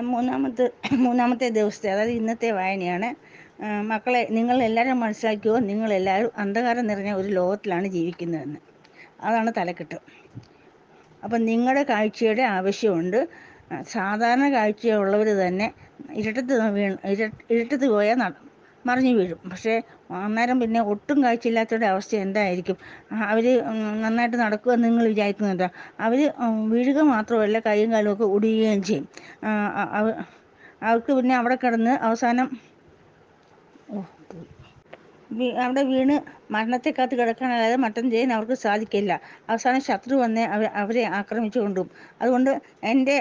മൂന്നാമത്തെ മൂന്നാമത്തെ ദിവസത്തെ അതായത് ഇന്നത്തെ വായനയാണ്. മക്കളെ നിങ്ങൾ എല്ലാവരും മനസ്സിലാക്കിയോ? നിങ്ങൾ എല്ലാവരും അന്ധകാരം നിറഞ്ഞ ഒരു ലോകത്തിലാണ് ജീവിക്കുന്നതെന്ന്. അതാണ് തലക്കെട്ട്. അപ്പം നിങ്ങളുടെ കാഴ്ചയുടെ ആവശ്യമുണ്ട്. സാധാരണ കാഴ്ചയുള്ളവർ തന്നെ ഇരുട്ടത്ത് വീണ് ഇര ഇരട്ടത്ത് പോയാൽ മറിഞ്ഞു വീഴും. പക്ഷേ അന്നേരം പിന്നെ ഒട്ടും കാഴ്ചയില്ലാത്തവരുടെ അവസ്ഥ എന്തായിരിക്കും? അവർ നന്നായിട്ട് നടക്കുമെന്ന് നിങ്ങൾ വിചാരിക്കുന്നുണ്ടോ അവർ വീഴുക മാത്രമല്ല കൈയും കാലും ഒക്കെ ഒടിയുകയും ചെയ്യും. അവർക്ക് പിന്നെ അവിടെ കിടന്ന് അവസാനം അവിടെ വീണ് മരണത്തെ കാത്ത് കിടക്കാനല്ലാതെ മട്ടൻ ചെയ്യാൻ അവർക്ക് സാധിക്കില്ല. അവസാനം ശത്രു വന്ന് അവ അവരെ ആക്രമിച്ചു കൊണ്ടുപോകും അതുകൊണ്ട് എന്റെ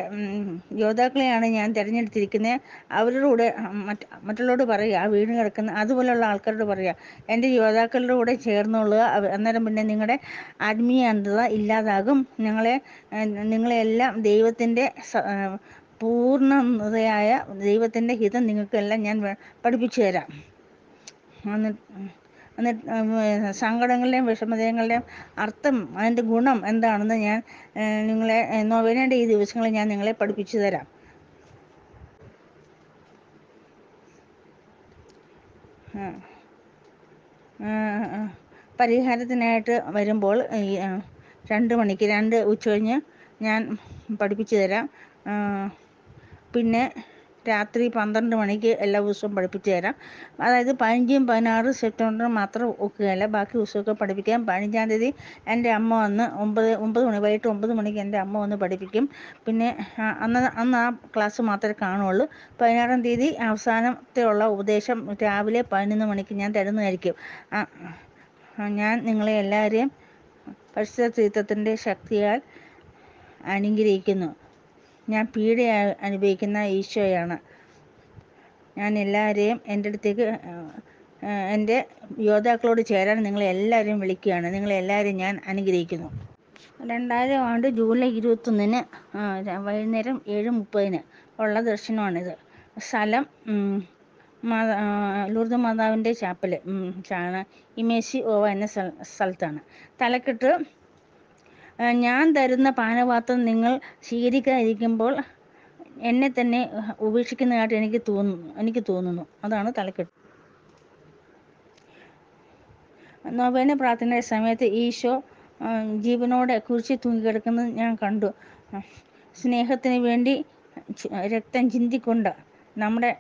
യോദ്ധാക്കളെയാണ് ഞാൻ തിരഞ്ഞെടുത്തിരിക്കുന്നത് അവരുടെ കൂടെ മറ്റ് മറ്റുള്ളവരോട് പറയുക ആ വീണ് കിടക്കുന്ന അതുപോലെയുള്ള ആൾക്കാരോട് പറയുക. എന്റെ യോദ്ധാക്കളുടെ കൂടെ ചേർന്നുകൊള്ളുക അന്നേരം പിന്നെ നിങ്ങളുടെ ആത്മീയ അന്ധത ഇല്ലാതാകും. ഞങ്ങളെ ഏഹ്, നിങ്ങളെല്ലാം ദൈവത്തിന്റെ പൂർണതയായ ദൈവത്തിന്റെ ഹിതം നിങ്ങൾക്കെല്ലാം ഞാൻ പഠിപ്പിച്ചു തരാം. സങ്കടങ്ങളുടെയും വിഷമതകളുടെയും അർത്ഥം അതിന്റെ ഗുണം എന്താണെന്ന് ഞാൻ നിങ്ങളെ നോവേനയുടെ ഈ ദിവസങ്ങളിൽ ഞാൻ നിങ്ങളെ പഠിപ്പിച്ചു തരാം. പരിഹാരത്തിനായിട്ട് വരുമ്പോൾ രണ്ട് മണിക്ക് രണ്ട് ഉച്ച കഴിഞ്ഞ് ഞാൻ പഠിപ്പിച്ചു തരാം പിന്നെ രാത്രി പന്ത്രണ്ട് മണിക്ക് എല്ലാ ദിവസവും പഠിപ്പിച്ചു തരാം. അതായത് പതിനഞ്ചും പതിനാറ് സെപ്റ്റംബറും മാത്രം ഒക്കുകയല്ല ബാക്കി ദിവസമൊക്കെ പഠിപ്പിക്കാം. പതിനഞ്ചാം തീയതി എന്റെ അമ്മ വന്ന് ഒമ്പത് ഒമ്പത് മണി വൈകിട്ട് ഒമ്പത് മണിക്ക് എന്റെ അമ്മ വന്ന് പഠിപ്പിക്കും. പിന്നെ അന്ന് അന്ന് ആ ക്ലാസ് മാത്രമേ കാണുള്ളൂ പതിനാറാം തീയതി അവസാനത്തെ ഉള്ള ഉപദേശം രാവിലെ പതിനൊന്ന് മണിക്ക് ഞാൻ തരുന്നതായിരിക്കും. ഞാൻ നിങ്ങളെ എല്ലാവരെയും പരിശുദ്ധ തീർത്ഥത്തിന്റെ ശക്തിയാൽ അനുഗ്രഹിക്കുന്നു. ഞാൻ പീഡ അനുഭവിക്കുന്ന ഈശോയാണ്. ഞാൻ എല്ലാവരെയും എന്റെ അടുത്തേക്ക് എന്റെ യോദ്ധാക്കളോട് ചേരാൻ നിങ്ങളെ എല്ലാവരെയും വിളിക്കുകയാണ്. നിങ്ങളെ എല്ലാവരെയും ഞാൻ അനുഗ്രഹിക്കുന്നു. രണ്ടായിരം ആണ്ട് ജൂലൈ ഇരുപത്തൊന്നിന് വൈകുന്നേരം ഏഴ് മുപ്പതിന് ഉള്ള ദർശനമാണിത്. സ്ഥലം ലൂർദ് മാതാവിന്റെ ചാണ് ഇമേശി ഓവ എന്ന സ്ഥല സ്ഥലത്താണ്. തലക്കെട്ട് ഞാൻ തരുന്ന പാനപാത്രം നിങ്ങൾ സ്വീകരിക്കാതിരിക്കുമ്പോൾ എന്നെ തന്നെ ഉപേക്ഷിക്കുന്നതായിട്ട് എനിക്ക് തോന്നുന്നു എനിക്ക് തോന്നുന്നു. അതാണ് തലക്കെട്ട്. നൊവേന പ്രാർത്ഥനയുടെ സമയത്ത് ഈശോ ജീവനോടെ കുരിശിൽ തൂങ്ങിക്കിടക്കുന്നത് ഞാൻ കണ്ടു. സ്നേഹത്തിന് വേണ്ടി രക്തം ചിന്തിക്കൊണ്ട് നമ്മുടെ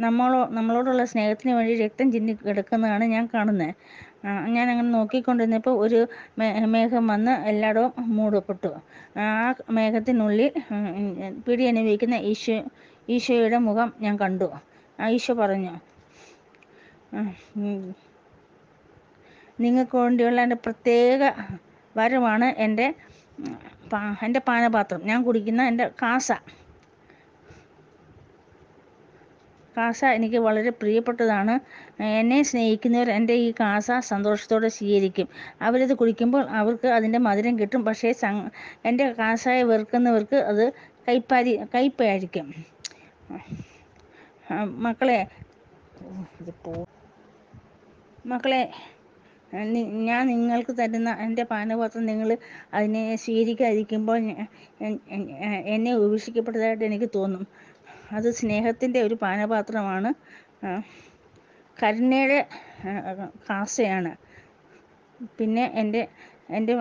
നമ്മളോ നമ്മളോടുള്ള സ്നേഹത്തിന് വേണ്ടി രക്തം ചിന്തി കിടക്കുന്നതാണ് ഞാൻ കാണുന്നത്. ഞാൻ അങ്ങനെ നോക്കിക്കൊണ്ടിരുന്നപ്പോൾ ഒരു മേഘം വന്ന് എല്ലായിടവും മൂടപ്പെട്ടു. ആ മേഘത്തിനുള്ളിൽ പിടി അനുഭവിക്കുന്ന ഈശോ ഈശോയുടെ മുഖം ഞാൻ കണ്ടു. ആ ഈശോ പറഞ്ഞു നിങ്ങൾക്ക് വേണ്ടിയുള്ള എന്റെ പ്രത്യേക വരമാണ് എന്റെ എന്റെ പാനപാത്രം. ഞാൻ കുടിക്കുന്ന എന്റെ കാസ. കാസ എനിക്ക് വളരെ പ്രിയപ്പെട്ടതാണ്. എന്നെ സ്നേഹിക്കുന്നവർ എന്റെ ഈ കാസ സന്തോഷത്തോടെ സ്വീകരിക്കും. അവരിത് കുടിക്കുമ്പോൾ അവർക്ക് അതിന്റെ മധുരം കിട്ടും. പക്ഷേ എന്റെ കാസയെ വെറുക്കുന്നവർക്ക് അത് കൈപ്പാരി കയ്പായിരിക്കും മക്കളെ മക്കളെ ഞാൻ നിങ്ങൾക്ക് തരുന്ന എന്റെ പാനപാത്രം നിങ്ങൾ അതിനെ സ്വീകരിക്കാതിരിക്കുമ്പോൾ എന്നെ ഉപേക്ഷിക്കപ്പെട്ടതായിട്ട് എനിക്ക് തോന്നും. അത് സ്നേഹത്തിന്റെ ഒരു പാനപാത്രമാണ്. കരുണയുടെ കാസയാണ് പിന്നെ എന്റെ എന്റെ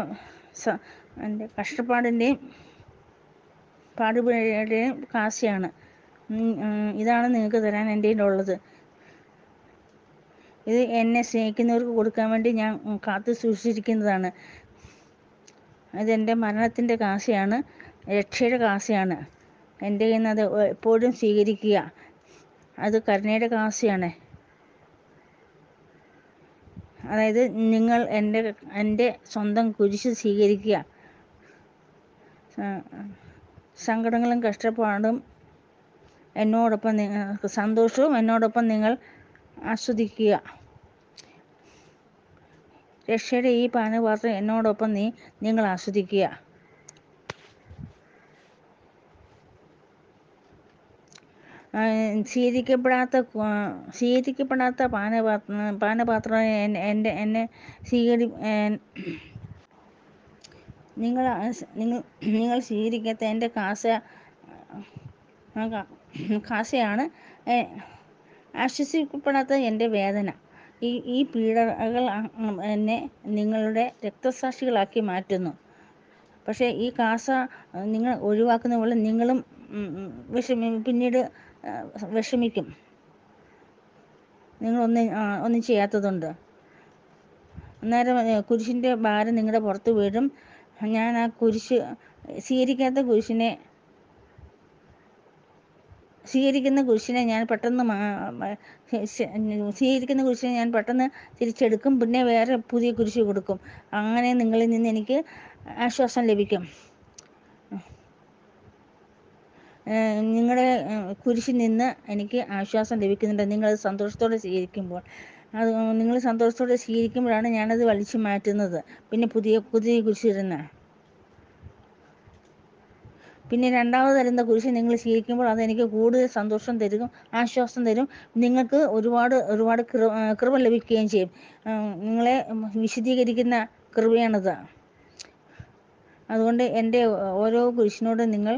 എന്റെ കഷ്ടപ്പാടിന്റെയും പാടുപെടയുടെയും കാശയാണ് ഇതാണ് നിങ്ങൾക്ക് തരാൻ എന്റെ കയ്യിലുള്ളത്. ഇത് എന്നെ സ്നേഹിക്കുന്നവർക്ക് കൊടുക്കാൻ വേണ്ടി ഞാൻ കാത്തു സൂക്ഷിച്ചിരിക്കുന്നതാണ്. ഇതെന്റെ മരണത്തിന്റെ കാശയാണ് രക്ഷയുടെ കാശയാണ് എന്റെ കയ്യിൽ അത് എപ്പോഴും സ്വീകരിക്കുക. അത് കരുണയുടെ കാശിയാണ് അതായത് നിങ്ങൾ എന്റെ എന്റെ സ്വന്തം കുരിശ് സ്വീകരിക്കുക. സങ്കടങ്ങളും കഷ്ടപ്പാടും എന്നോടൊപ്പം സന്തോഷവും എന്നോടൊപ്പം നിങ്ങൾ ആസ്വദിക്കുക. രക്ഷയുടെ ഈ പാനപാത്രം എന്നോടൊപ്പം നീ നിങ്ങൾ ആസ്വദിക്കുക. സ്വീകരിക്കപ്പെടാത്ത സ്വീകരിക്കപ്പെടാത്ത പാനപാത്രം പാനപാത്രം എൻ- എന്റെ എന്നെ സ്വീകരി നിങ്ങൾ നിങ്ങൾ നിങ്ങൾ സ്വീകരിക്കാത്ത എന്റെ കാസ കാസയാണ് ആശ്വസിക്കപ്പെടാത്ത എന്റെ വേദന. ഈ ഈ പീഡകൾ എന്നെ നിങ്ങളുടെ രക്തസാക്ഷികളാക്കി മാറ്റുന്നു. പക്ഷേ ഈ കാസ നിങ്ങൾ ഒഴിവാക്കുന്ന പോലെ നിങ്ങളും വിഷമി പിന്നീട് വിഷമിക്കും. നിങ്ങളൊന്നും ഒന്നും ചെയ്യാത്തതുണ്ട്. അന്നേരം കുരിശിന്റെ ഭാരം നിങ്ങളുടെ പുറത്ത് വീഴും. ഞാൻ ആ കുരിശ് സ്വീകരിക്കാത്ത കുരിശിനെ സ്വീകരിക്കുന്ന കുരിശിനെ ഞാൻ പെട്ടെന്ന് സ്വീകരിക്കുന്ന കുരിശിനെ ഞാൻ പെട്ടെന്ന് തിരിച്ചെടുക്കും. പിന്നെ വേറെ പുതിയ കുരിശ് കൊടുക്കും. അങ്ങനെ നിങ്ങളിൽ നിന്ന് എനിക്ക് ആശ്വാസം ലഭിക്കും. നിങ്ങളുടെ കുരിശിൽ നിന്ന് എനിക്ക് ആശ്വാസം ലഭിക്കുന്നുണ്ട്. നിങ്ങളത് സന്തോഷത്തോടെ സ്വീകരിക്കുമ്പോൾ. അത് നിങ്ങൾ സന്തോഷത്തോടെ സ്വീകരിക്കുമ്പോഴാണ് ഞാനത് വലിച്ചു മാറ്റുന്നത്. പിന്നെ പുതിയ പുതിയ കുരിശ് ഇടുന്നത് പിന്നെ രണ്ടാമത് തരുന്ന കുരിശ് നിങ്ങൾ സ്വീകരിക്കുമ്പോൾ അതെനിക്ക് കൂടുതൽ സന്തോഷം തരും ആശ്വാസം തരും. നിങ്ങൾക്ക് ഒരുപാട് ഒരുപാട് കൃപ ലഭിക്കുകയും ചെയ്യും. നിങ്ങളെ വിശദീകരിക്കുന്ന കൃപയാണത്. അതുകൊണ്ട് എന്റെ ഓരോ കുരിശിനോടും നിങ്ങൾ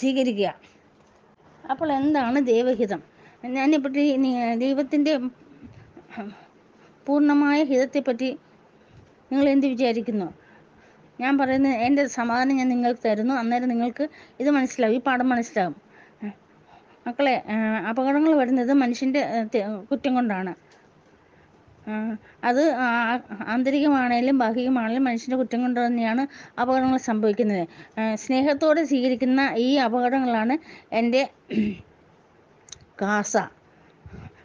സ്വീകരിക്കുക. അപ്പോൾ എന്താണ് ദൈവഹിതം? ഞാനിപ്പോൾ ദൈവത്തിന്റെ പൂർണമായ ഹിതത്തെപ്പറ്റി നിങ്ങൾ എന്ത് വിചാരിക്കുന്നു? ഞാൻ പറയുന്ന എന്റെ സമാധാനം ഞാൻ നിങ്ങൾക്ക് തരുന്നു. അന്നേരം നിങ്ങൾക്ക് ഇത് മനസ്സിലാവും. ഈ പാഠം മനസ്സിലാവും. മക്കളെ അപകടങ്ങൾ വരുന്നത് മനുഷ്യന്റെ കുറ്റം കൊണ്ടാണ്. അത് ആന്തരികമാണേലും ബാഹ്യമാണേലും മനുഷ്യന്റെ കുറ്റം കൊണ്ട് തന്നെയാണ് അപകടങ്ങൾ സംഭവിക്കുന്നത്. സ്നേഹത്തോടെ സ്വീകരിക്കുന്ന ഈ അപകടങ്ങളാണ് എന്റെ കാസ.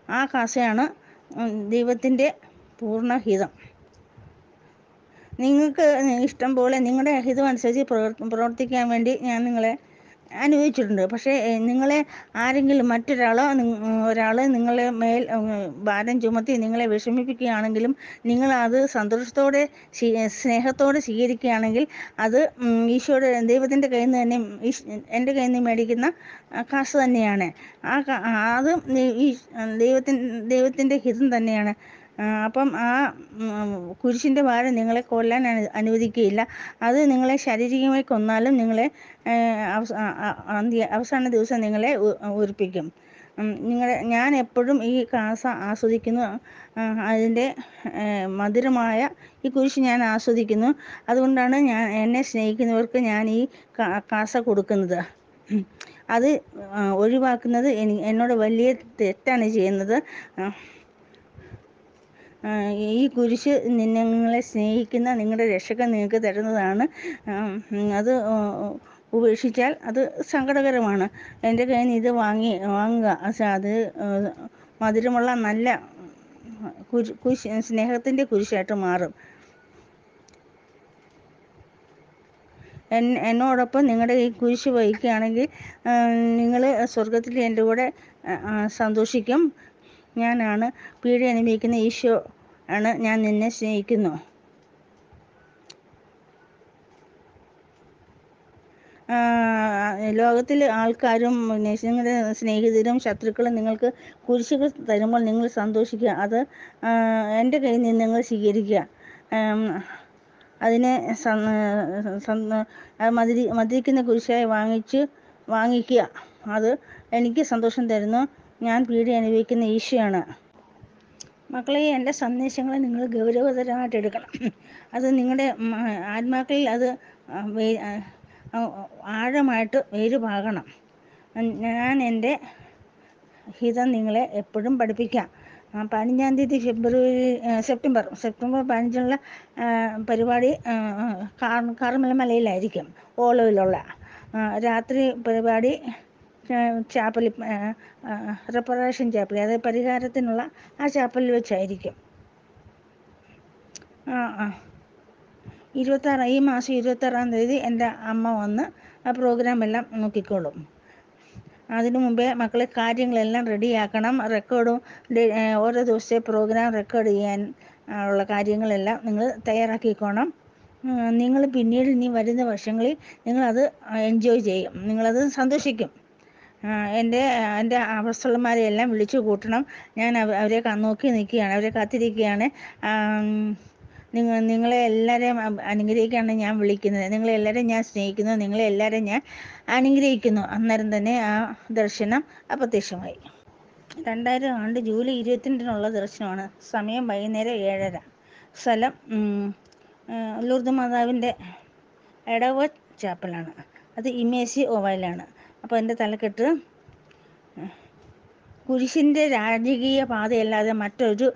ആ കാസയാണ് ദൈവത്തിന്റെ പൂർണഹിതം നിങ്ങൾക്ക് ഇഷ്ടം പോലെ നിങ്ങളുടെ ഹിതമനുസരിച്ച് പ്രവർ- പ്രവർത്തിക്കാൻ വേണ്ടി ഞാൻ നിങ്ങളെ അനുവദിച്ചിട്ടുണ്ട് പക്ഷേ നിങ്ങളെ ആരെങ്കിലും മറ്റൊരാളോ ഒരാൾ നിങ്ങളെ മേൽ ഭാരം ചുമത്തി നിങ്ങളെ വിഷമിപ്പിക്കുകയാണെങ്കിലും നിങ്ങൾ അത് സന്തോഷത്തോടെ സ്നേഹത്തോടെ സ്വീകരിക്കുകയാണെങ്കിൽ അത് ഈശോയുടെ ദൈവത്തിന്റെ കയ്യിൽ നിന്ന് തന്നെ എന്റെ കയ്യിൽ നിന്ന് മേടിക്കുന്ന കാശ് തന്നെയാണ്. ആ അത് ഈ ദൈവത്തിൻ ദൈവത്തിന്റെ ഹിതം തന്നെയാണ്. അപ്പം ആ കുരിശിന്റെ ഭാരം നിങ്ങളെ കൊല്ലാൻ അനു- അനുവദിക്കുകയില്ല. അത് നിങ്ങളെ ശാരീരികമായി കൊന്നാലും നിങ്ങളെ അവസാന ദിവസം നിങ്ങളെ ഉ- ഉയിർപ്പിക്കും ഉം, നിങ്ങളെ ഞാൻ എപ്പോഴും ഈ കാസ ആസ്വദിക്കുന്നു. അതിന്റെ മധുരമായ ഈ കുരിശ് ഞാൻ ആസ്വദിക്കുന്നു. അതുകൊണ്ടാണ് ഞാൻ എന്നെ സ്നേഹിക്കുന്നവർക്ക് ഞാൻ ഈ കാസ കൊടുക്കുന്നത്. അത് ഒഴിവാക്കുന്നത് എനി എന്നോട് വലിയ തെറ്റാണ് ചെയ്യുന്നത്. ഈ കുരിശ് നിങ്ങളെ സ്നേഹിക്കുന്ന നിങ്ങളുടെ രക്ഷകൻ നിങ്ങൾക്ക് തരുന്നതാണ്. അത് ഉപേക്ഷിച്ചാൽ അത് സങ്കടകരമാണ്. എന്റെ കയ്യിൽ നിന്ന് ഇത് വാങ്ങി വാങ്ങുക. പക്ഷേ അത് മധുരമുള്ള നല്ല കുരി കുരിശ് സ്നേഹത്തിന്റെ കുരിശായിട്ട് മാറും. എന്നോടൊപ്പം നിങ്ങളുടെ ഈ കുരിശ് വഹിക്കുകയാണെങ്കിൽ നിങ്ങൾ സ്വർഗത്തിൽ എന്റെ കൂടെ സന്തോഷിക്കും. ഞാനാണ് പീഡ അനുഭവിക്കുന്ന ഈശോ ആണ് ഞാൻ നിന്നെ സ്നേഹിക്കുന്നു. ലോകത്തിലെ ആൾക്കാരും നിങ്ങളുടെ സ്നേഹിതരും ശത്രുക്കളും നിങ്ങൾക്ക് കുരിശുകൾ തരുമ്പോൾ നിങ്ങൾ സന്തോഷിക്കുക. അത് എന്റെ കയ്യിൽ നിന്ന് നിങ്ങൾ സ്വീകരിക്കുക. അതിനെ മതിരി മതിരിക്കുന്ന കുരിശായി വാങ്ങിച്ച് വാങ്ങിക്കുക. അത് എനിക്ക് സന്തോഷം തരുന്നു. ഞാൻ പീഡ അനുഭവിക്കുന്ന ഈശോയാണ്. മക്കളെ എന്റെ സന്ദേശങ്ങളെ നിങ്ങൾ ഗൗരവതരമായിട്ട് എടുക്കണം. അത് നിങ്ങളുടെ ആത്മാക്കളിൽ അത് ആഴമായിട്ട് വേരുപാകണം. ഞാൻ എന്റെ ഹിതം നിങ്ങളെ എപ്പോഴും പഠിപ്പിക്കാം. പതിനഞ്ചാം തീയതി ഫെബ്രുവരി സെപ്റ്റംബർ സെപ്റ്റംബർ പതിനഞ്ചിനുള്ള പരിപാടി കാർമല മലയിലായിരിക്കും ഓളോയിലുള്ള രാത്രി പരിപാടി ചാപ്പലിൽ റെപ്പറേഷൻ ചാപ്പൽ അതായത് പരിഹാരത്തിനുള്ള ആ ചാപ്പലിൽ വെച്ചായിരിക്കും. ആ ആ. ഇരുപത്താറ് ഈ മാസം ഇരുപത്താറാം തീയതി എന്റെ അമ്മ വന്ന് ആ പ്രോഗ്രാം എല്ലാം നോക്കിക്കോളും. അതിനു മുമ്പേ മക്കളെ കാര്യങ്ങളെല്ലാം റെഡിയാക്കണം. റെക്കോർഡും ഓരോ ദിവസത്തെ പ്രോഗ്രാം റെക്കോർഡ് ചെയ്യാൻ ഉള്ള കാര്യങ്ങളെല്ലാം നിങ്ങൾ തയ്യാറാക്കിക്കോണം. നിങ്ങൾ പിന്നീട് ഇനി വരുന്ന വർഷങ്ങളിൽ നിങ്ങളത് എൻജോയ് ചെയ്യും. നിങ്ങളത് സന്തോഷിക്കും. എന്റെ എന്റെ അവസ്ഥമാരെ എല്ലാം വിളിച്ചു കൂട്ടണം. ഞാൻ അവ- അവരെ നോക്കി നിൽക്കുകയാണ് അവരെ കാത്തിരിക്കുകയാണ്. നിങ്ങൾ നിങ്ങ നിങ്ങളെ എല്ലാവരെയും അനുഗ്രഹിക്കാണ് ഞാൻ വിളിക്കുന്നത്. നിങ്ങളെ എല്ലാവരെയും ഞാൻ സ്നേഹിക്കുന്നു. നിങ്ങളെ എല്ലാവരെയും ഞാൻ അനുഗ്രഹിക്കുന്നു. അന്നേരം തന്നെ ആ ദർശനം അപ്രത്യക്ഷമായി. രണ്ടായിരം ആണ്ട് ജൂലൈ ഇരുപത്തിരണ്ടിനുള്ള ദർശനമാണ്. സമയം വൈകുന്നേരം ഏഴര. സ്ഥലം ലൂർദ് മാതാവിന്റെ എടവ ചാപ്പലാണ്. അത് ഇമേസി ഓവയിലാണ്. അപ്പോൾ എന്റെ തലക്കെട്ട് കുരിശിന്റെ രാജകീയ പാതയല്ലാതെ മറ്റൊരു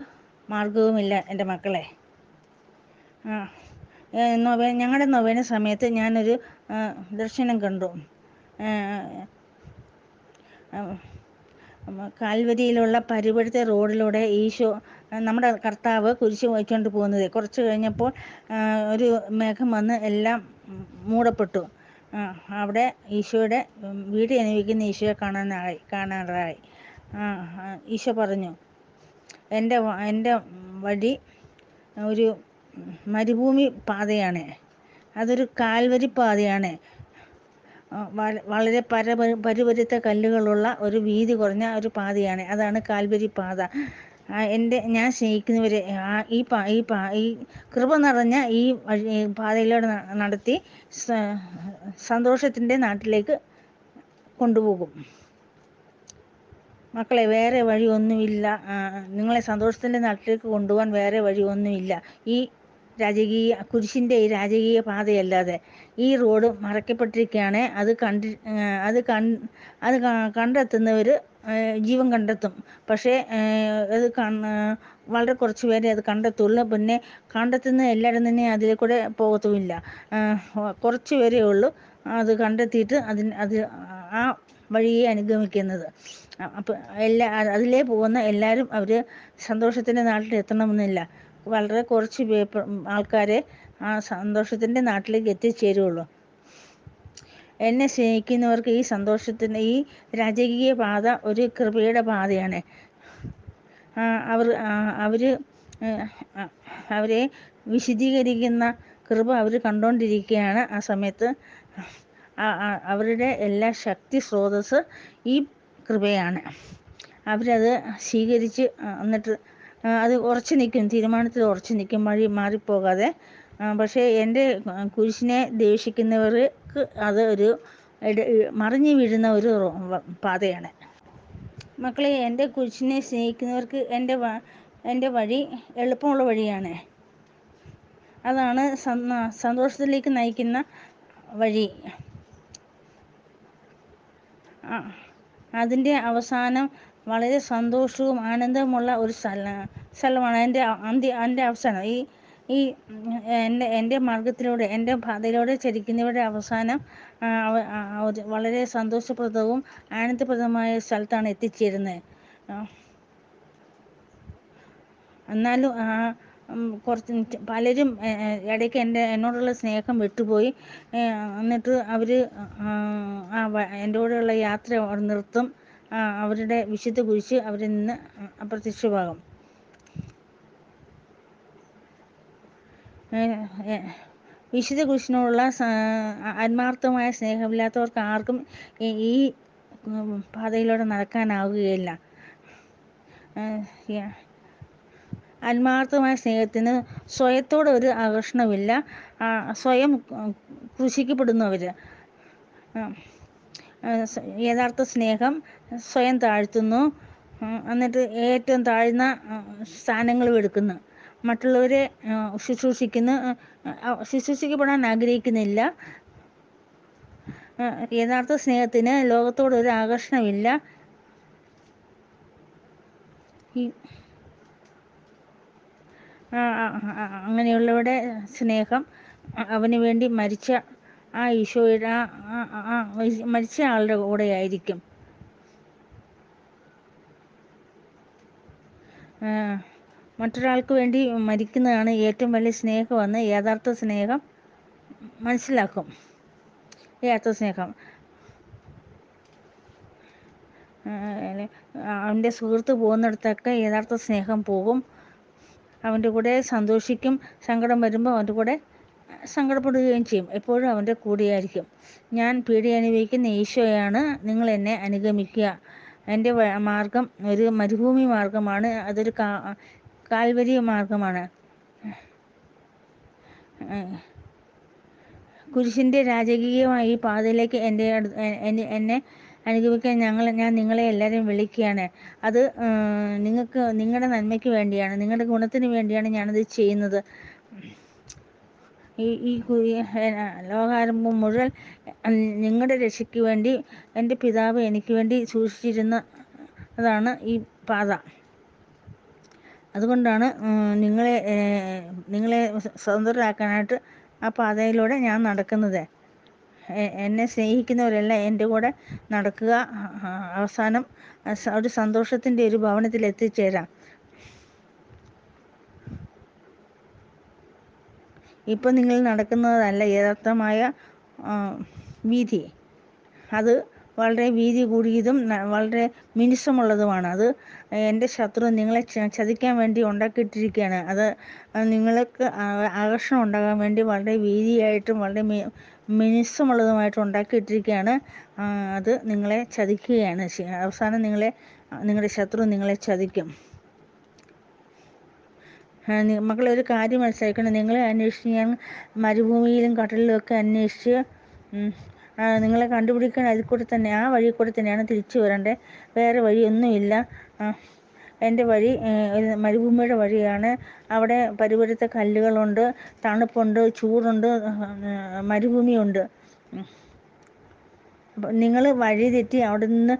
മാർഗവുമില്ല എന്റെ മക്കളെ. നൊവേ ഞങ്ങളുടെ നൊവേന സമയത്ത് ഞാനൊരു ദർശനം കണ്ടു. കാൽവരിയിലുള്ള പരുപഴുത്ത റോഡിലൂടെ ഈശോ നമ്മുടെ കർത്താവ് കുരിശ് വഹിച്ചുകൊണ്ട് പോകുന്നത്. കുറച്ച് കഴിഞ്ഞപ്പോൾ ഒരു മേഘം വന്ന് എല്ലാം മൂടപ്പെട്ടു. അവിടെ ഈശോയുടെ വീട് അനുഭവിക്കുന്ന ഈശോയെ കാണാനായി കാണാറായി. ഈശോ പറഞ്ഞു എന്റെ എന്റെ വഴി ഒരു മരുഭൂമി പാതയാണ്. അതൊരു കാൽവരി പാതയാണ്. വളരെ പര പരുപരുത്ത കല്ലുകളുള്ള ഒരു വീതി കുറഞ്ഞ ഒരു പാതയാണ്. അതാണ് കാൽവരി പാത. എന്റെ ഞാൻ സ്നേഹിക്കുന്നവരെ ആ ഈ പാ ഈ പാ ഈ കൃപ നിറഞ്ഞ ഈ വഴി പാതയിലൂടെ നടത്തി സന്തോഷത്തിന്റെ നാട്ടിലേക്ക് കൊണ്ടുപോകും. മക്കളെ വേറെ വഴിയൊന്നുമില്ല. നിങ്ങളെ സന്തോഷത്തിന്റെ നാട്ടിലേക്ക് കൊണ്ടുപോകാൻ വേറെ വഴിയൊന്നുമില്ല. ഈ രാജകീയ കുരിശിന്റെ ഈ രാജകീയ പാതയല്ലാതെ ഈ റോഡ് മറയ്ക്കപ്പെട്ടിരിക്കുകയാണ്. അത് കണ്ടി അത് കൺ അത് കണ്ടെത്തുന്നവർ ജീവൻ കണ്ടെത്തും. പക്ഷേ അത് വളരെ കുറച്ച് പേരെ അത് കണ്ടെത്തുള്ളൂ. പിന്നെ കണ്ടെത്തുന്ന എല്ലാവരും തന്നെ അതിൽ കൂടെ പോകത്തുമില്ല കുറച്ച് പേരേ ഉള്ളൂ. അത് കണ്ടെത്തിയിട്ട് അതിന് അത് ആ വഴിയെ അനുഗമിക്കുന്നത്. അപ്പം എല്ലാ അതിലേ പോകുന്ന എല്ലാവരും അവർ സന്തോഷത്തിന്റെ നാട്ടിൽ എത്തണമെന്നില്ല വളരെ കുറച്ച് പേ ആൾക്കാരെ ആ സന്തോഷത്തിന്റെ നാട്ടിലേക്ക് എത്തിച്ചേരുള്ളൂ. എന്നെ സ്നേഹിക്കുന്നവർക്ക് ഈ സന്തോഷത്തിന് ഈ രാജകീയ പാത ഒരു കൃപയുടെ പാതയാണ്. അവർ അവർ അവരെ വിശദീകരിക്കുന്ന കൃപ അവർ കണ്ടുകൊണ്ടിരിക്കുകയാണ് ആ സമയത്ത്. അവരുടെ എല്ലാ ശക്തി സ്രോതസ് ഈ കൃപയാണ്. അവരത് സ്വീകരിച്ച് എന്നിട്ട് അത് ഉറച്ചു നിൽക്കും തീരുമാനത്തിൽ ഉറച്ചു നിൽക്കും വഴി മാറിപ്പോകാതെ. പക്ഷേ എന്റെ കുരിശിനെ കുരിശിനെ ദേഷിക്കുന്നവർക്ക് അത് ഒരു മറിഞ്ഞു വീഴുന്ന ഒരു പാതയാണ്. മക്കളെ എന്റെ കുരിശിനെ സ്നേഹിക്കുന്നവർക്ക് എന്റെ എന്റെ വഴി എളുപ്പമുള്ള വഴിയാണ്. അതാണ് സന്തോഷത്തിലേക്ക് നയിക്കുന്ന വഴി. അതിന്റെ അവസാനം വളരെ സന്തോഷവും ആനന്ദവുമുള്ള ഒരു സ്ഥല സ്ഥലമാണ് എന്റെ എന്റെ അവസാനം. ഈ ഈ എന്റെ എന്റെ മാർഗത്തിലൂടെ എന്റെ പാതയിലൂടെ ചരിക്കുന്നവരുടെ അവസാനം വളരെ സന്തോഷപ്രദവും ആനന്ദപ്രദമായ സ്ഥലത്താണ് എത്തിച്ചേരുന്നത്. എന്നാലും കുറച്ച് പലരും ഇടയ്ക്ക് എന്റെ എന്നോടുള്ള സ്നേഹം വിട്ടുപോയി. എന്നിട്ട് അവർ എന്റെ കൂടെയുള്ള യാത്ര നിർത്തും. അവരുടെ വിശുദ്ധ കുരിശ് അവരിൽ നിന്ന് അപ്രത്യക്ഷമാകും. വിശുദ്ധ കുരിശിനോടുള്ള ആത്മാർത്ഥമായ സ്നേഹമില്ലാത്തവർക്ക് ആർക്കും ഈ- പാതയിലൂടെ നടക്കാനാവുകയില്ല. ആത്മാർത്ഥമായ സ്നേഹത്തിന് സ്വയത്തോട് ഒരു ആകർഷണമില്ല. സ്വയം ക്രൂശിക്കപ്പെടുന്നവർ യഥാർത്ഥ സ്നേഹം സ്വയം താഴ്ത്തുന്നു. എന്നിട്ട് ഏറ്റവും താഴ്ന്ന സ്ഥാനങ്ങളും എടുക്കുന്നു. മറ്റുള്ളവരെ ശുശ്രൂഷിക്കുന്ന ശുശ്രൂഷിക്കപ്പെടാൻ ആഗ്രഹിക്കുന്നില്ല. യഥാർത്ഥ സ്നേഹത്തിന് ലോകത്തോട് ഒരു ആകർഷണമില്ല. അങ്ങനെയുള്ളവരുടെ സ്നേഹം അവന് വേണ്ടി മരിച്ച ആ ഈശോയുടെ ആ മരിച്ച ആളുടെ കൂടെ ആയിരിക്കും മറ്റൊരാൾക്ക് വേണ്ടി മരിക്കുന്നതാണ് ഏറ്റവും വലിയ സ്നേഹമെന്ന് യഥാർത്ഥ സ്നേഹം മനസ്സിലാക്കും. യഥാർത്ഥ സ്നേഹം. അവന്റെ സുഹൃത്ത് പോകുന്നിടത്തൊക്കെ യഥാർത്ഥ സ്നേഹം പോകും. അവന്റെ കൂടെ സന്തോഷിക്കും. സങ്കടം വരുമ്പോൾ അവന്റെ കൂടെ സങ്കടപ്പെടുകയും ചെയ്യും. എപ്പോഴും അവന്റെ കൂടെയായിരിക്കും. ഞാൻ പീഡി അനുഭവിക്കുന്ന ഈശോയാണ്. നിങ്ങൾ എന്നെ അനുഗമിക്കുക. എന്റെ മാർഗം ഒരു മരുഭൂമി മാർഗമാണ്. അതൊരു കാ കാൽവരി മാർഗമാണ്. കുരിശിന്റെ രാജകീയമായ ഈ പാതയിലേക്ക് എന്റെ എന്നെ അനുഗമിക്കാൻ ഞങ്ങൾ ഞാൻ നിങ്ങളെ എല്ലാവരെയും വിളിക്കുകയാണ്. അത് നിങ്ങൾക്ക് നിങ്ങളുടെ നന്മയ്ക്ക് വേണ്ടിയാണ് നിങ്ങളുടെ ഗുണത്തിന് വേണ്ടിയാണ് ഞാനത് ചെയ്യുന്നത്. ഈ ഈ ലോകാരംഭം മുഴുവൻ നിങ്ങളുടെ രക്ഷയ്ക്ക് വേണ്ടി എന്റെ പിതാവ് എനിക്ക് വേണ്ടി സൂക്ഷിച്ചിരുന്ന അതാണ് ഈ പാത. അതുകൊണ്ടാണ് നിങ്ങളെ നിങ്ങളെ സ്വ- സ്വതന്ത്രരാക്കാനായിട്ട് ആ പാതയിലൂടെ ഞാൻ നടക്കുന്നത്. എന്നെ സ്നേഹിക്കുന്നവരെല്ലാം എന്റെ കൂടെ നടക്കുക അവസാനം ഒരു സന്തോഷത്തിന്റെ ഒരു ഭവനത്തിൽ എത്തിച്ചേരാം. ഇപ്പം നിങ്ങൾ നടക്കുന്നതല്ല യഥാർത്ഥമായ വീതി. അത് വളരെ വീതി കൂടിയതും വളരെ മിനുസമുള്ളതുമാണ്. അത് എന്റെ ശത്രു നിങ്ങളെ ചതിക്കാൻ വേണ്ടി ഉണ്ടാക്കിയിട്ടിരിക്കുകയാണ്. അത് നിങ്ങൾക്ക് ആകർഷണം ഉണ്ടാകാൻ വേണ്ടി വളരെ വീതിയായിട്ടും വളരെ മിനുസമുള്ളതുമായിട്ട് ഉണ്ടാക്കിയിട്ടിരിക്കുകയാണ്. അത് നിങ്ങളെ ചതിക്കുകയാണ്. അവസാനം നിങ്ങളെ നിങ്ങളുടെ ശത്രു നിങ്ങളെ ചതിക്കും. മക്കളെ ഒരു കാര്യം മനസ്സിലാക്കണം. നിങ്ങളെ അന്വേഷിച്ച് ഞാൻ മരുഭൂമിയിലും കടലിലും ഒക്കെ അന്വേഷിച്ച് നിങ്ങളെ കണ്ടുപിടിക്കാൻ അതിൽ കൂടെ തന്നെ ആ വഴി കൂടെ തന്നെയാണ് തിരിച്ചു വരേണ്ടത് വേറെ വഴിയൊന്നുമില്ല. എന്റെ വഴി മരുഭൂമിയുടെ വഴിയാണ്. അവിടെ പരുപരുത്ത കല്ലുകളുണ്ട് തണുപ്പുണ്ട് ചൂടുണ്ട് മരുഭൂമിയുണ്ട്. നിങ്ങൾ വഴി തെറ്റി അവിടെ നിന്ന്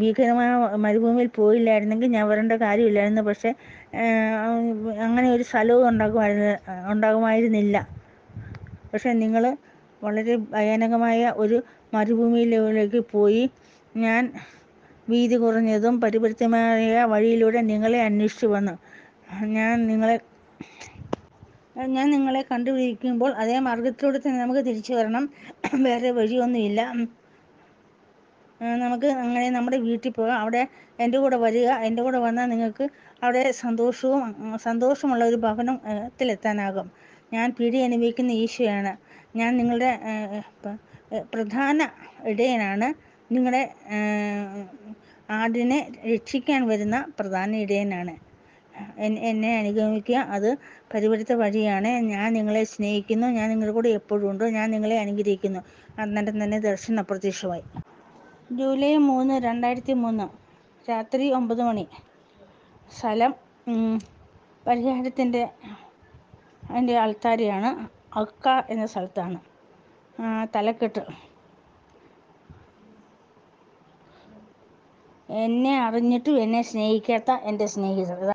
ഭീകരമായ മരുഭൂമിയിൽ പോയില്ലായിരുന്നെങ്കിൽ ഞാൻ വരേണ്ട കാര്യമില്ലായിരുന്നു. പക്ഷേ അങ്ങനെ ഒരു സ്ഥലവും ഉണ്ടാകുമായിരുന്നു ഉണ്ടാകുമായിരുന്നില്ല. പക്ഷേ നിങ്ങൾ വളരെ ഭയാനകമായ ഒരു മരുഭൂമിയിലേക്ക് പോയി. ഞാൻ വീതി കുറഞ്ഞതും പരിപരിതമായ വഴിയിലൂടെ നിങ്ങളെ അന്വേഷിച്ചു വന്നു. ഞാൻ നിങ്ങളെ ഞാൻ നിങ്ങളെ കണ്ടുപിടിക്കുമ്പോൾ അതേ മാർഗത്തിലൂടെ തന്നെ നമുക്ക് തിരിച്ചു വരണം. വേറെ വഴിയൊന്നുമില്ല. നമുക്ക് അങ്ങനെ നമ്മുടെ വീട്ടിൽ പോകാം. അവിടെ എന്റെ കൂടെ വരിക. എന്റെ കൂടെ വന്നാൽ നിങ്ങൾക്ക് അവിടെ സന്തോഷവും സന്തോഷമുള്ള ഒരു ഭവനത്തിലെത്താനാകും ഞാൻ പിടി അനുഭവിക്കുന്ന ഈശോയാണ്. ഞാൻ നിങ്ങളുടെ പ്രധാന ഇടയനാണ്. നിങ്ങളുടെ ആടിനെ രക്ഷിക്കാൻ വരുന്ന പ്രധാന ഇടയനാണ്. എന്നെ അനുഗമിക്കുക അത് പരിപരുത്ത വഴിയാണ്. ഞാൻ നിങ്ങളെ സ്നേഹിക്കുന്നു. ഞാൻ നിങ്ങളുടെ കൂടെ എപ്പോഴും ഉണ്ട്. ഞാൻ നിങ്ങളെ അനുഗ്രഹിക്കുന്നു. അന്നേരം തന്നെ ദർശനം അപ്രത്യക്ഷമായി. ജൂലൈ മൂന്ന് രണ്ടായിരത്തി മൂന്ന് രാത്രി ഒമ്പത് മണി. സ്ഥലം പരിഹാരത്തിന്റെ അതിന്റെ ആൾത്താരെയാണ് അക്ക എന്ന സ്ഥലത്താണ്. തലക്കെട്ട്. എന്നെ അറിഞ്ഞിട്ടും എന്നെ സ്നേഹിക്കാത്ത എന്റെ സ്നേഹിതർ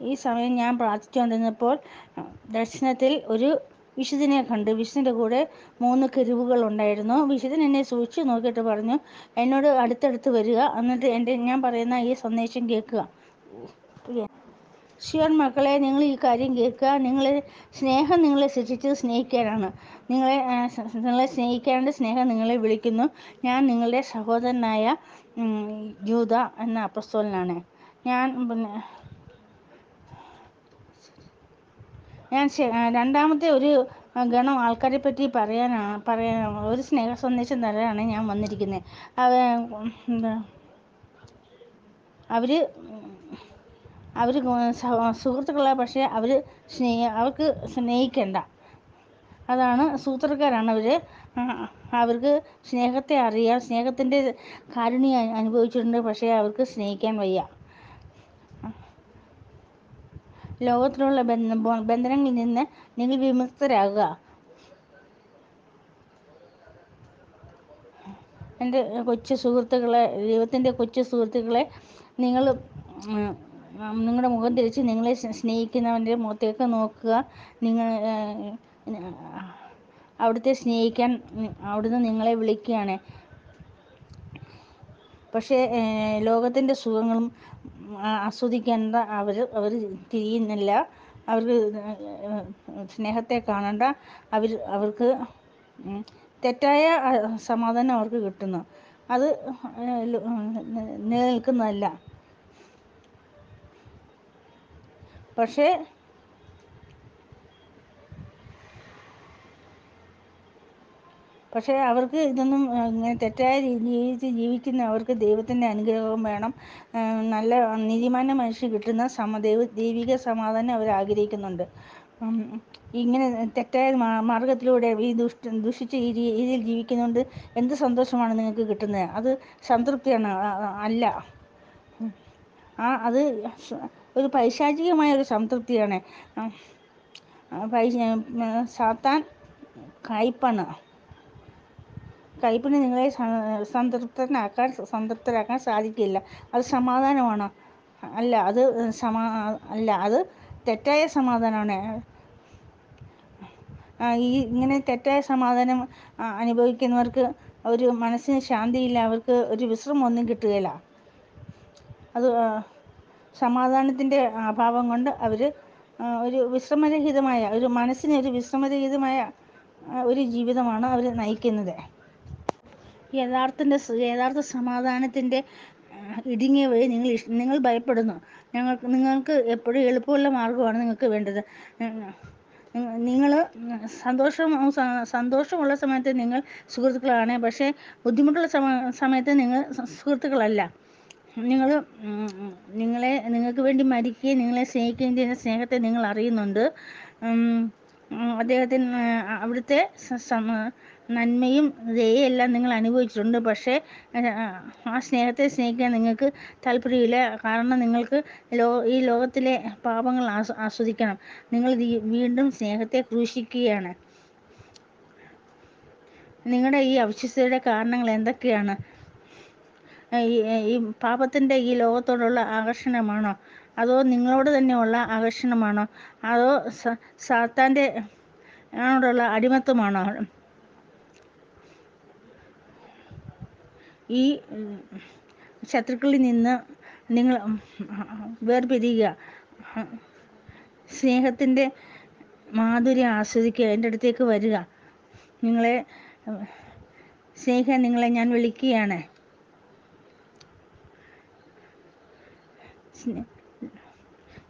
ഈ സമയം ഞാൻ പ്രാർത്ഥിച്ചുകൊണ്ടിരുന്നപ്പോൾ ദർശനത്തിൽ ഒരു വിശുദ്ധനെ കണ്ടു. വിശുദ്ധന്റെ കൂടെ മൂന്ന് കെരുവുകൾ ഉണ്ടായിരുന്നു. വിശുദ്ധൻ എന്നെ സൂക്ഷിച്ചു നോക്കിയിട്ട് പറഞ്ഞു എന്നോട് അടുത്തടുത്ത് വരിക. എന്നിട്ട് എന്റെ ഞാൻ പറയുന്ന ഈ സന്ദേശം കേൾക്കുക. ഷിയോൻ മക്കളെ നിങ്ങൾ ഈ കാര്യം കേൾക്കുക. നിങ്ങൾ സ്നേഹം നിങ്ങളെ സൃഷ്ടിച്ചത് സ്നേഹിക്കാനാണ്. നിങ്ങളെ നിങ്ങളെ സ്നേഹിക്കാണ്ട് സ്നേഹം നിങ്ങളെ വിളിക്കുന്നു. ഞാൻ നിങ്ങളുടെ സഹോദരനായ ജൂത എന്ന അപ്പസ്തോലനാണ്. ഞാൻ പിന്നെ ഞാൻ രണ്ടാമത്തെ ഒരു ഗണം ആൾക്കാരെ പറ്റി പറയാനാണ് പറയാൻ ഒരു സ്നേഹ സന്ദേശം തരാനാണ് ഞാൻ വന്നിരിക്കുന്നത്. അവ അവർ അവർ സുഹൃത്തുക്കളാണ് പക്ഷേ അവർ സ്നേഹ അവർക്ക് സ്നേഹിക്കണ്ട. അതാണ് സൂത്രക്കാരാണ് അവർ അവർക്ക് സ്നേഹത്തെ അറിയാം സ്നേഹത്തിന്റെ കാരുണ്യം അനുഭവിച്ചിട്ടുണ്ട് പക്ഷേ അവർക്ക് സ്നേഹിക്കാൻ വയ്യ. ലോകത്തിലുള്ള ബന്ധ ബന്ധനങ്ങളിൽ നിന്ന് നിങ്ങൾ വിമുക്തരാകുക. എന്റെ കൊച്ചു സുഹൃത്തുക്കളെ ദൈവത്തിന്റെ കൊച്ചു സുഹൃത്തുക്കളെ നിങ്ങൾ നിങ്ങളുടെ മുഖം തിരിച്ച് നിങ്ങളെ സ്നേ- സ്നേഹിക്കുന്നവന്റെ മുഖത്തേക്ക് നോക്കുക. നിങ്ങൾ അവിടുത്തെ സ്നേഹിക്കാൻ അവിടുന്ന് നിങ്ങളെ വിളിക്കുകയാണ്. പക്ഷേ ലോകത്തിന്റെ സുഖങ്ങളും ആസ്വദിക്കേണ്ട അവർ അവർ തിരിയുന്നില്ല. അവർക്ക് സ്നേഹത്തെ കാണണ്ട. അവർ അവർക്ക് തെറ്റായ സമാധാനം അവർക്ക് കിട്ടുന്നു. അത് നിലനിൽക്കുന്നതല്ല. പക്ഷേ പക്ഷേ അവർക്ക് ഇതൊന്നും ഇങ്ങനെ തെറ്റായ രീതിയിൽ ജീവിക്കുന്ന അവർക്ക് ദൈവത്തിന്റെ അനുഗ്രഹവും വേണം. നല്ല നീതിമാന മനുഷ്യ കിട്ടുന്ന സമ ദൈവ ദൈവിക സമാധാനം അവർ ആഗ്രഹിക്കുന്നുണ്ട്. ഇങ്ങനെ തെറ്റായ മാർഗത്തിലൂടെ ഈ ദുഷ്ട ദുഷിച്ച രീതിയിൽ ജീവിക്കുന്നതുകൊണ്ട് എന്ത് സന്തോഷമാണ് നിങ്ങൾക്ക് കിട്ടുന്നത്? അത് സംതൃപ്തിയാണ് അല്ല. ആ അത് ഒരു പൈശാചികമായ ഒരു സംതൃപ്തിയാണ്. സാത്താൻ കയ്പാണ് കയ്പിന് നിങ്ങളെ സംതൃപ്തനാക്കാൻ സംതൃപ്തരാക്കാൻ സാധിക്കില്ല. അത് സമാധാനമാണ്. അല്ല അത് സമാ അല്ല അത് തെറ്റായ സമാധാനമാണ്. ഈ ഇങ്ങനെ തെറ്റായ സമാധാനം അനുഭവിക്കുന്നവർക്ക് ഒരു മനസ്സിന് ശാന്തിയില്ല. അവർക്ക് ഒരു വിശ്രമം ഒന്നും കിട്ടുകയില്ല. അത് സമാധാനത്തിന്റെ അഭാവം കൊണ്ട് അവർ ഒരു വിശ്രമരഹിതമായ ഒരു മനസ്സിന് ഒരു വിശ്രമരഹിതമായ ഒരു ജീവിതമാണ് അവർ നയിക്കുന്നത്. യഥാർത്ഥന്റെ യഥാർത്ഥ സമാധാനത്തിന്റെ ഇടുങ്ങിയ വഴി നിങ്ങൾ നിങ്ങൾ ഭയപ്പെടുന്നു. ഞങ്ങൾക്ക് നിങ്ങൾക്ക് എപ്പോഴും എളുപ്പമുള്ള മാർഗമാണ് നിങ്ങൾക്ക് വേണ്ടത്. നിങ്ങൾ സന്തോഷം സന്തോഷമുള്ള സമയത്ത് നിങ്ങൾ സുഹൃത്തുക്കളാണ്. പക്ഷേ ബുദ്ധിമുട്ടുള്ള സമ സമയത്ത് നിങ്ങൾ സുഹൃത്തുക്കളല്ല. നിങ്ങൾ നിങ്ങളെ നിങ്ങൾക്ക് വേണ്ടി മരിക്കുകയും നിങ്ങളെ സ്നേഹിക്കുകയും ചെയ്യുന്ന സ്നേഹത്തെ നിങ്ങൾ അറിയുന്നുണ്ട്. അദ്ദേഹത്തിന് അവിടുത്തെ നന്മയും ദയയും എല്ലാം നിങ്ങൾ അനുഭവിച്ചിട്ടുണ്ട്. പക്ഷേ ആ സ്നേഹത്തെ സ്നേഹിക്കാൻ നിങ്ങൾക്ക് താല്പര്യമില്ല. കാരണം നിങ്ങൾക്ക് ലോ ഈ ലോകത്തിലെ പാപങ്ങൾ ആസ്വദിക്കണം. നിങ്ങൾ വീണ്ടും സ്നേഹത്തെ ക്രൂശിക്കുകയാണ്. നിങ്ങളുടെ ഈ അവിശ്വസ്തയുടെ കാരണങ്ങൾ എന്തൊക്കെയാണ്? ഈ പാപത്തിന്റെ ഈ ലോകത്തോടുള്ള ആകർഷണമാണോ? അതോ നിങ്ങളോട് തന്നെയുള്ള ആകർഷണമാണോ? അതോ സാത്താന്റെ ആണോടുള്ള അടിമത്വമാണോ ഈ ശത്രുക്കളിൽ നിന്ന് നിങ്ങൾ വേർപിരിയുക. സ്നേഹത്തിന്റെ മാധുര്യം ആസ്വദിക്കുക. എന്റെ അടുത്തേക്ക് വരിക. നിങ്ങളെ സ്നേഹ നിങ്ങളെ ഞാൻ വിളിക്കുകയാണ്.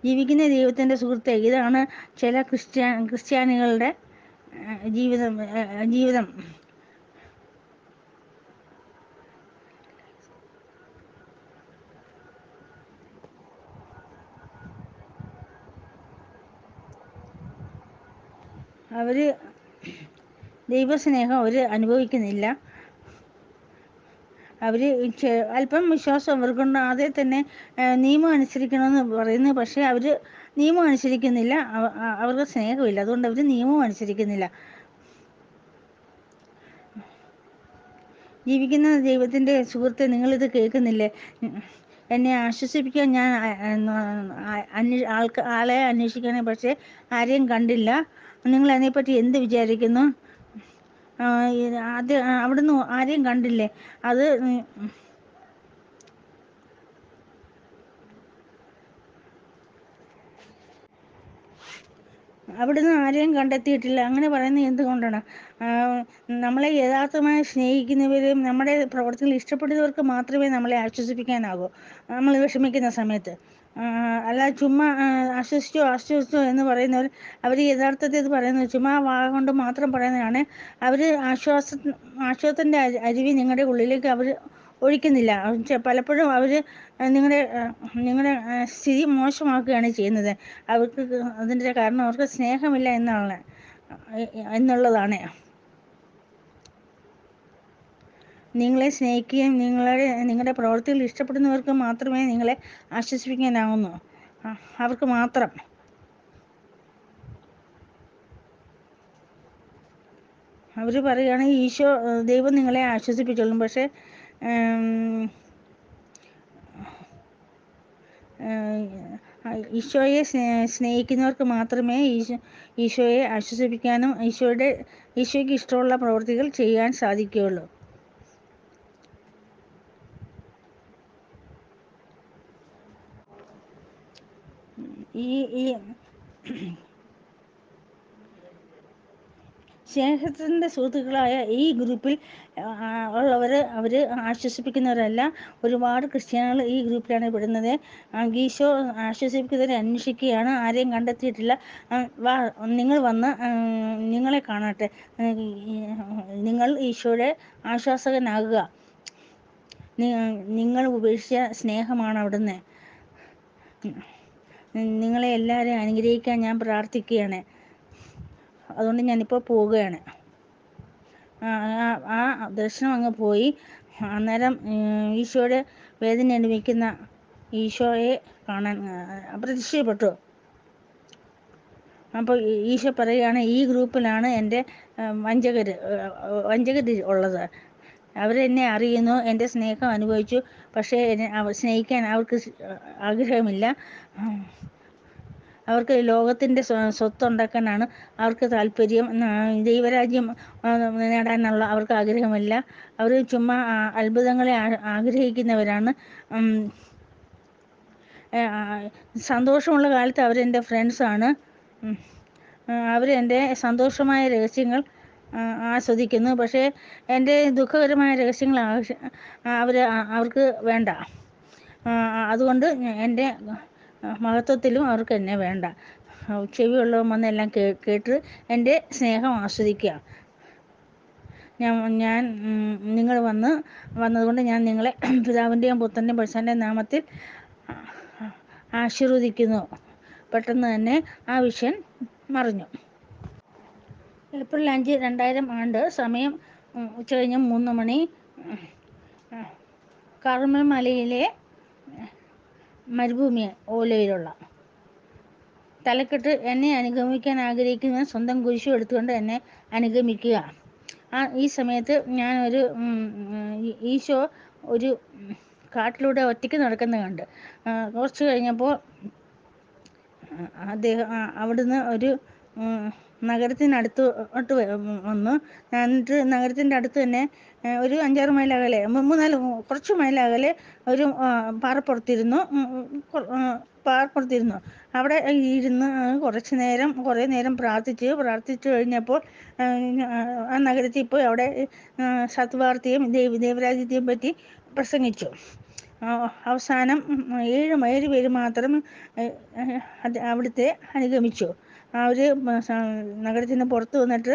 ജീവിക്കുന്ന ദൈവത്തിന്റെ സുഹൃത്തെ ഇതാണ് ചില ക്രിസ്ത്യാ ക്രിസ്ത്യാനികളുടെ ജീവിതം ജീവിതം. അവർ ദൈവസ്നേഹം അവർ അനുഭവിക്കുന്നില്ല. അവർ അല്പം വിശ്വാസം അവർക്കുണ്ട്. അതേ തന്നെ നിയമം അനുസരിക്കണമെന്ന് പറയുന്നു. പക്ഷേ അവർ നിയമം അനുസരിക്കുന്നില്ല. അവർക്ക് സ്നേഹമില്ല. അതുകൊണ്ട് അവർ നിയമം അനുസരിക്കുന്നില്ല. ജീവിക്കുന്ന ദൈവത്തിന്റെ സുഹൃത്തെ നിങ്ങളിത് കേൾക്കുന്നില്ലേ? എന്നെ ആശ്വസിപ്പിക്കാൻ ഞാൻ അന്വേ ആൾക്ക് ആളെ അന്വേഷിക്കണേ പക്ഷേ ആരെയും കണ്ടില്ല. നിങ്ങൾ അതിനെപ്പറ്റി എന്ത് വിചാരിക്കുന്നു? ആദ്യം അവിടുന്ന് ആരെയും കണ്ടില്ലേ? അത് അവിടുന്ന് ആരെയും കണ്ടെത്തിയിട്ടില്ല. അങ്ങനെ പറയുന്നത് എന്തുകൊണ്ടാണ്? നമ്മളെ യഥാർത്ഥമായി സ്നേഹിക്കുന്നവരും നമ്മുടെ പ്രവർത്തികൾ ഇഷ്ടപ്പെടുന്നവർക്ക് മാത്രമേ നമ്മളെ ആശ്വസിപ്പിക്കാനാകൂ. നമ്മൾ വിഷമിക്കുന്ന സമയത്ത്. അല്ല ചുമ്മാ ആശ്വസിച്ചോ ആശ്വസിച്ചോ എന്ന് പറയുന്നവർ അവർ യഥാർത്ഥത്തിൽ ഇത് പറയുന്നത് ചുമ്മാ വാ കൊണ്ട് മാത്രം പറയുന്നതാണ്. അവർ ആശ്വാസ ആശ്വാസത്തിന്റെ അരുവി നിങ്ങളുടെ ഉള്ളിലേക്ക് അവർ ഒഴിക്കുന്നില്ല. പലപ്പോഴും അവർ നിങ്ങളുടെ നിങ്ങളുടെ സ്ഥിതി മോശമാക്കുകയാണ് ചെയ്യുന്നത്. അവർക്ക് അതിന്റെ കാരണം അവർക്ക് സ്നേഹമില്ല എന്നാണ് എന്നുള്ളതാണ്. നിങ്ങളെ സ്നേഹിക്കുകയും നിങ്ങളുടെ നിങ്ങളുടെ പ്രവൃത്തികൾ ഇഷ്ടപ്പെടുന്നവർക്ക് മാത്രമേ നിങ്ങളെ ആശ്വസിപ്പിക്കാനാവുന്നു. അവർക്ക് മാത്രം. അവർ പറയുകയാണ് ഈശോ ദൈവം നിങ്ങളെ ആശ്വസിപ്പിച്ചോളും. പക്ഷേ ഈശോയെ സ്നേഹിക്കുന്നവർക്ക് മാത്രമേ ഈശോ ഈശോയെ ആശ്വസിപ്പിക്കാനും ഈശോയുടെ ഈശോയ്ക്ക് ഇഷ്ടമുള്ള പ്രവൃത്തികൾ ചെയ്യാൻ സാധിക്കുകയുള്ളൂ. ഈ ഈ സ്നേഹത്തിന്റെ സുഹൃത്തുക്കളായ ഈ ഗ്രൂപ്പിൽ ഉള്ളവർ അവർ ആശ്വസിപ്പിക്കുന്നവരല്ല. ഒരുപാട് ക്രിസ്ത്യാനികൾ ഈ ഗ്രൂപ്പിലാണ് പെടുന്നത്. ഗീശോ ആശ്വസിപ്പിക്കുന്നവരെ അന്വേഷിക്കുകയാണ്. ആരെയും കണ്ടെത്തിയിട്ടില്ല. വാ നിങ്ങൾ വന്ന് നിങ്ങളെ കാണട്ടെ. നിങ്ങൾ ഈശോയുടെ ആശ്വാസകനാകുക. നിങ്ങൾ ഉപേക്ഷിച്ച സ്നേഹമാണ് അവിടുന്ന്. നിങ്ങളെ എല്ലാവരെയും അനുഗ്രഹിക്കാൻ ഞാൻ പ്രാർത്ഥിക്കുകയാണ്. അതുകൊണ്ട് ഞാനിപ്പോൾ പോവുകയാണ്. ആ ദർശനം അങ്ങ് പോയി. അന്നേരം ഈശോയുടെ വേദന അനുഭവിക്കുന്ന ഈശോയെ കാണാൻ ആ, അപ്രത്യക്ഷപ്പെട്ടു. അപ്പോൾ ഈശോ പറയുകയാണ് ഈ ഗ്രൂപ്പിലാണ് എന്റെ വഞ്ചകർ വഞ്ചകർ ഉള്ളത്. അവരെന്നെ അറിയുന്നു എന്റെ സ്നേഹം അനുഭവിച്ചു. പക്ഷേ സ്നേഹിക്കാൻ അവർക്ക് ആഗ്രഹമില്ല. അവർക്ക് ലോകത്തിന്റെ സ്വ- സ്വത്തുണ്ടാക്കാനാണ് അവർക്ക് താല്പര്യം. ദൈവരാജ്യം നേടാനുള്ള അവർക്ക് ആഗ്രഹമില്ല. അവർ ചുമ്മാ അത്ഭുതങ്ങളെ ആഗ്രഹിക്കുന്നവരാണ്. സന്തോഷമുള്ള കാലത്ത് അവരെന്റെ ഫ്രണ്ട്സാണ്. അവരെന്റെ സന്തോഷമായ രഹസ്യങ്ങൾ ആസ്വദിക്കുന്നു. പക്ഷേ എന്റെ ദുഃഖകരമായ രഹസ്യങ്ങൾ അവർ അവർക്ക് വേണ്ട. അതുകൊണ്ട് എന്റെ മഹത്വത്തിലും അവർക്ക് എന്നെ വേണ്ട. ചെവിയുള്ളവൻ വന്നെല്ലാം കേ കേട്ട് എന്റെ സ്നേഹം ആസ്വദിക്കുക. ഞാൻ ഞാൻ നിങ്ങൾ വന്ന് വന്നതുകൊണ്ട് ഞാൻ നിങ്ങളെ പിതാവിന്റെയും പുത്രന്റെയും പരിശുദ്ധന്റെയും നാമത്തിൽ ആശീർവദിക്കുന്നു. പെട്ടെന്ന് തന്നെ ആ വിഷയം മറിഞ്ഞു. ഏപ്രിൽ അഞ്ച് രണ്ടായിരം ആണ്ട് സമയം ഉച്ച ഉച്ചകഴിഞ്ഞ് മൂന്ന് മണി. കർമ്മ മലയിലെ മരുഭൂമി ഓലയിലുള്ള. തലക്കെട്ട് എന്നെ അനുഗമിക്കാൻ ആഗ്രഹിക്കുന്ന സ്വന്തം കുരിശു എടുത്തുകൊണ്ട് എന്നെ അനുഗമിക്കുക. ആ ഈ സമയത്ത് ഞാൻ ഒരു ഈശോ ഒരു കാട്ടിലൂടെ ഒറ്റയ്ക്ക് നടക്കുന്നത് കണ്ട്. കുറച്ച് കഴിഞ്ഞപ്പോൾ അദ്ദേഹം അവിടുന്ന് ഒരു ഉം, നഗരത്തിനടുത്ത് ട്ട് വ- വന്നു. എന്നിട്ട് നഗരത്തിന്റെ അടുത്ത് തന്നെ ഒരു അഞ്ചാറ് മൈൽ അകലെ മൂന്നാൽ കുറച്ച് മൈൽ അകലെ ഒരു പാറപ്പുറത്തിരുന്നു. പാറപ്പുറത്തിരുന്നു. അവിടെ ഇരുന്ന് കുറച്ച് നേരം കുറേ നേരം പ്രാർത്ഥിച്ചു. പ്രാർത്ഥിച്ചു കഴിഞ്ഞപ്പോൾ ആ, നഗരത്തിൽ പോയി അവിടെ സത്വാർത്ഥിയും ദേവി ദൈവ ദൈവരാജ്യത്തെയും പറ്റി പ്രസംഗിച്ചു. അവസാനം ഏഴ് ഏഴ് പേര് മാത്രം അവിടുത്തെ അനുഗമിച്ചു. അവർ നഗരത്തിന് പുറത്ത് വന്നിട്ട്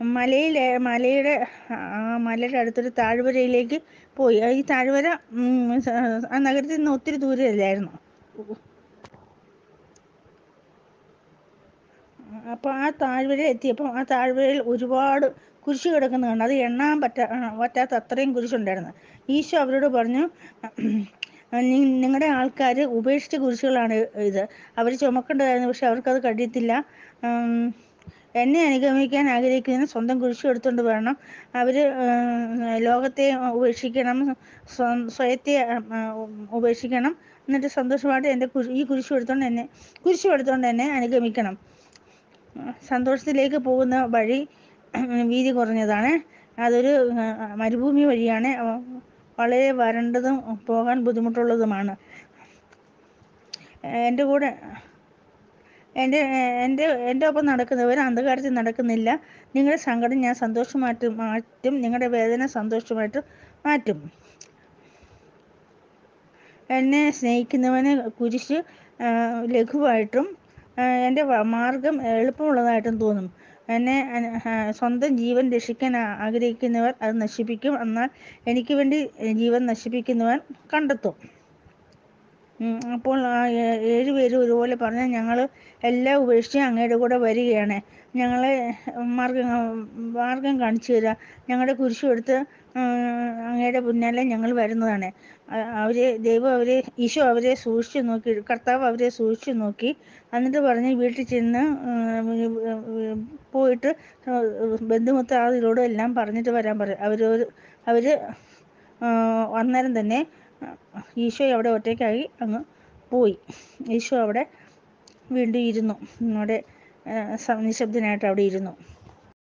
മലയിലെ മലയുടെ ആ മലയുടെ അടുത്തൊരു താഴ്വരയിലേക്ക് പോയി. ആ ഈ താഴ്വര ആ നഗരത്തിൽ നിന്ന് ഒത്തിരി ദൂരമില്ലായിരുന്നു? അപ്പോൾ ആ താഴ്വര എത്തിയപ്പോൾ ആ താഴ്വരയിൽ ഒരുപാട് കുരിശ് കിടക്കുന്ന കണ്ടു അത് എണ്ണാൻ പറ്റാ ആ, പറ്റാത്ത അത്രയും കുരിശുണ്ടായിരുന്നു. ഈശോ അവരോട് പറഞ്ഞു നിങ്ങളുടെ ആൾക്കാർ ഉപേക്ഷിച്ച കുരിശുകളാണ് ഇത്. അവർ ചുമക്കേണ്ടതായിരുന്നു പക്ഷെ അവർക്കത് കഴിയത്തില്ല. എന്നെ അനുഗമിക്കാൻ ആഗ്രഹിക്കുന്നതിന് സ്വന്തം കുരിശ് എടുത്തുകൊണ്ട് വേണം അവർ ലോകത്തെ ഉപേക്ഷിക്കണം സ്വയത്തെ ഉപേക്ഷിക്കണം. എന്നിട്ട് സന്തോഷമായിട്ട് എന്റെ ഈ കുരിശ് എടുത്തുകൊണ്ട് എന്നെ കുരിശ് എടുത്തുകൊണ്ട് എന്നെ അനുഗമിക്കണം. സന്തോഷത്തിലേക്ക് പോകുന്ന വഴി വീതി കുറഞ്ഞതാണ്. അതൊരു മരുഭൂമി വഴിയാണ്. വളരെ വരണ്ടതും പോകാൻ ബുദ്ധിമുട്ടുള്ളതുമാണ്. എന്റെ കൂടെ എന്റെ എന്റെ എന്റെ ഒപ്പം നടക്കുന്നവർ അന്ധകാരത്തിൽ നടക്കുന്നില്ല. നിങ്ങളുടെ സങ്കടം ഞാൻ സന്തോഷമായിട്ട് മാറ്റും. നിങ്ങളുടെ വേദന സന്തോഷമായിട്ട് മാറ്റും. എന്നെ സ്നേഹിക്കുന്നവനെ കുരിശ് ലഘുവായിട്ടും എന്റെ മാർഗം എളുപ്പമുള്ളതായിട്ടും തോന്നും. എന്നെ സ്വന്തം ജീവൻ രക്ഷിക്കാൻ ആഗ്രഹിക്കുന്നവർ അത് നശിപ്പിക്കും. എന്നാൽ എനിക്ക് വേണ്ടി ജീവൻ നശിപ്പിക്കുന്നവൻ കണ്ടെത്തും. അപ്പോൾ ആ ഏ- ഏഴ് പേരും ഒരുപോലെ പറഞ്ഞ് ഞങ്ങൾ എല്ലാം ഉപേക്ഷിച്ച് അങ്ങയുടെ കൂടെ വരികയാണ്. ഞങ്ങളെ മാർഗം മാർഗം കാണിച്ചു തരിക ഞങ്ങളുടെ കുരിശും എടുത്ത് അങ്ങയുടെ പിന്നാലെ ഞങ്ങൾ വരുന്നതാണ്. അവരെ ദൈവം അവരെ ഈശോ അവരെ സൂക്ഷിച്ചു നോക്കി കർത്താവ് അവരെ സൂക്ഷിച്ചു നോക്കി എന്നിട്ട് പറഞ്ഞ് വീട്ടിൽ ചെന്ന് പോയിട്ട് ബന്ധുമിത്രാദികളോടും എല്ലാം പറഞ്ഞിട്ട് വരാൻ പറയും അവർ അവർ അന്നേരം തന്നെ ഈശോ അവിടെ ഒറ്റയ്ക്കായി അങ്ങ് പോയി. ഈശോ അവിടെ വീണ്ടും ഇരുന്നു. അവിടെ നിശബ്ദനായിട്ട് അവിടെ ഇരുന്നു.